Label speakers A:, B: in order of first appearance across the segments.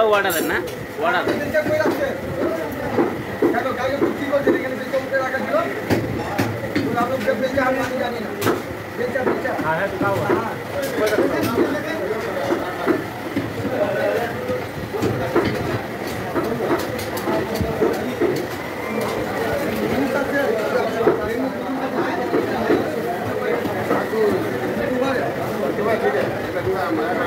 A: ಚಲೋ ಓಡೋದನ್ನ ಓಡೋದು Thank.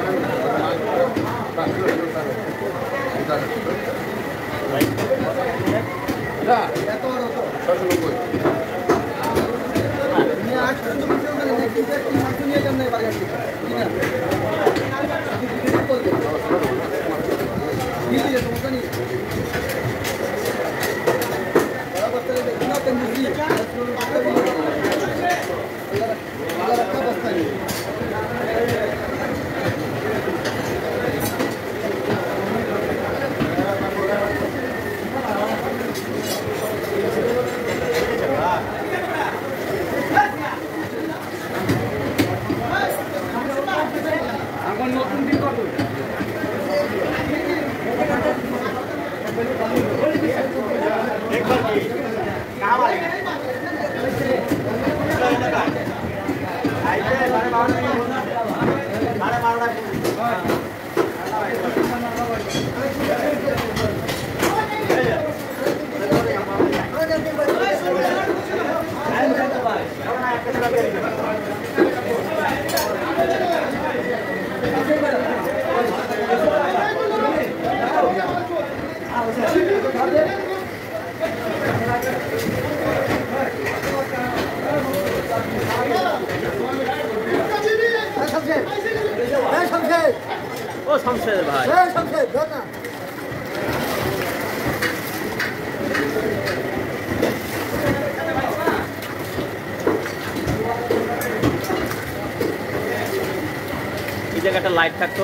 A: শমশের ভাই। এই জায়গাটা লাইট থাকতো।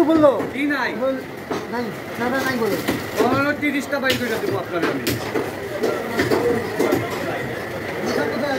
B: তো বলল
C: কি নাই?
B: নাই না নাই বলো।
C: পনেরো তিরিশটা বাইক করে দেবো আপনার আমি।
B: কোথায়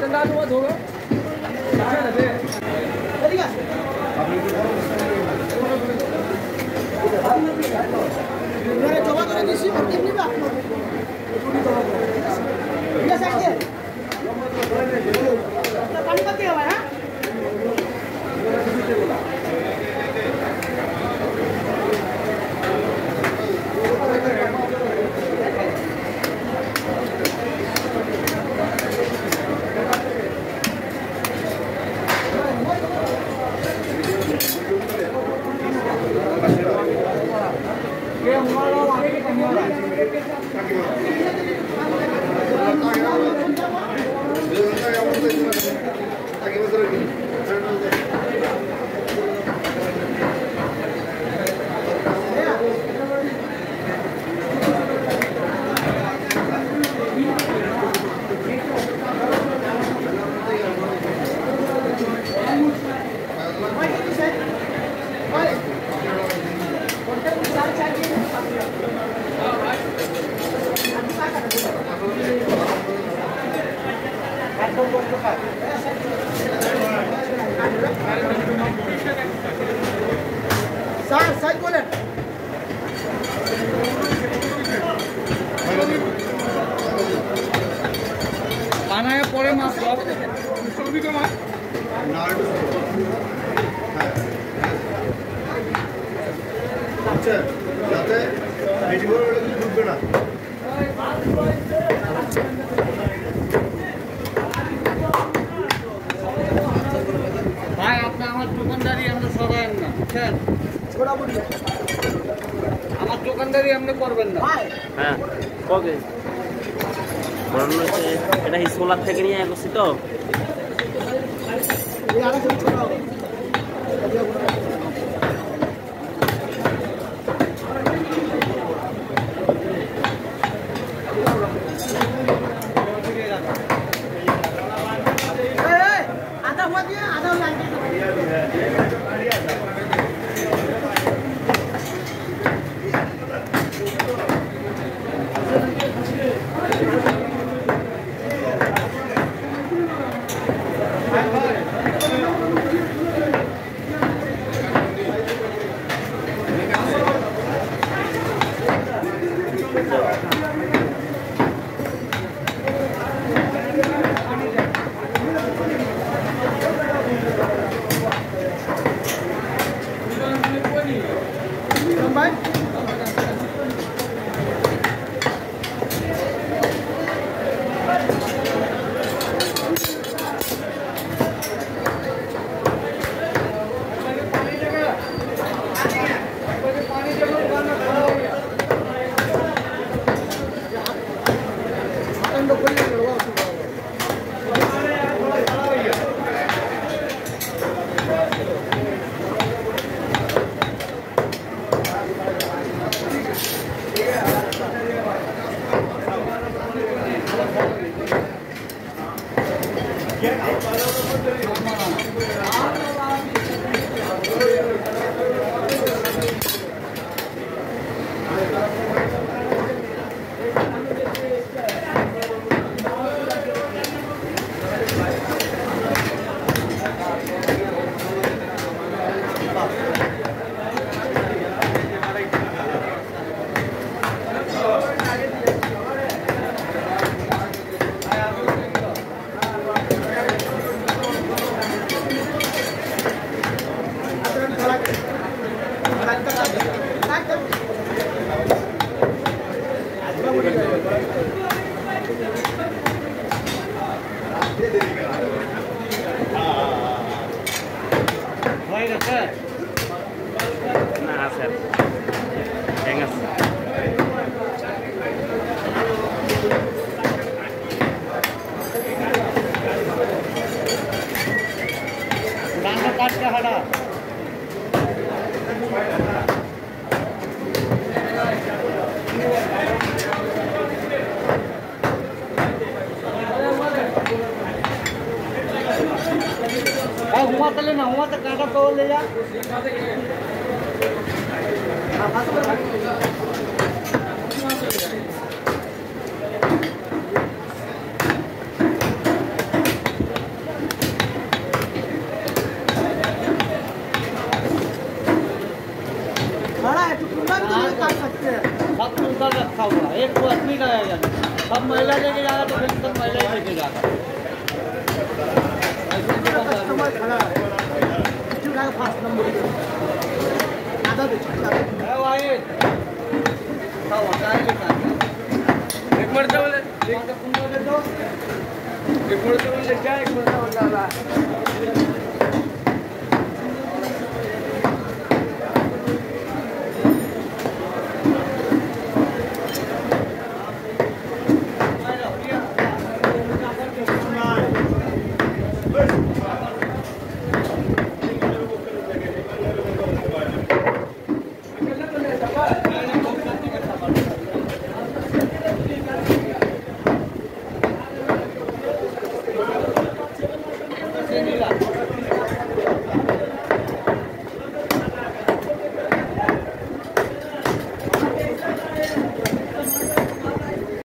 B: 跟他说 Gracias. স্যার সাইড বলেন
C: বানায় পরে মাছ সব
D: যাতে ভেজিটেবল ঢুকবে না
C: ভাই আপনি আমার দোকানদারি আপনি সরায়েন আমার দোকানদারি আপনি করবেন না।
A: হ্যাঁ কবে? হচ্ছে এটা সোলার থেকে নিয়ে আসছি তো?
C: ಹಣ. ಮೂವತ್ತಲ್ಲಿ ನಾವು ಮೂವತ್ತು ಕಾಂಟ್ರಾಕ್ಟ್ ತಗೊಳ್ಳಿಲ್ಲ? महिला लेके जा रहा तो फिर तो महिला ही लेके
B: जा
C: रहा
B: कस्टमर खड़ा है। किसी का फास्ट नंबर ज़्यादा दे
C: है भाई सब होता है
A: एक मिनट से बोले
C: एक मिनट से बोले
A: एक मिनट से बोले क्या एक मिनट से
C: बोला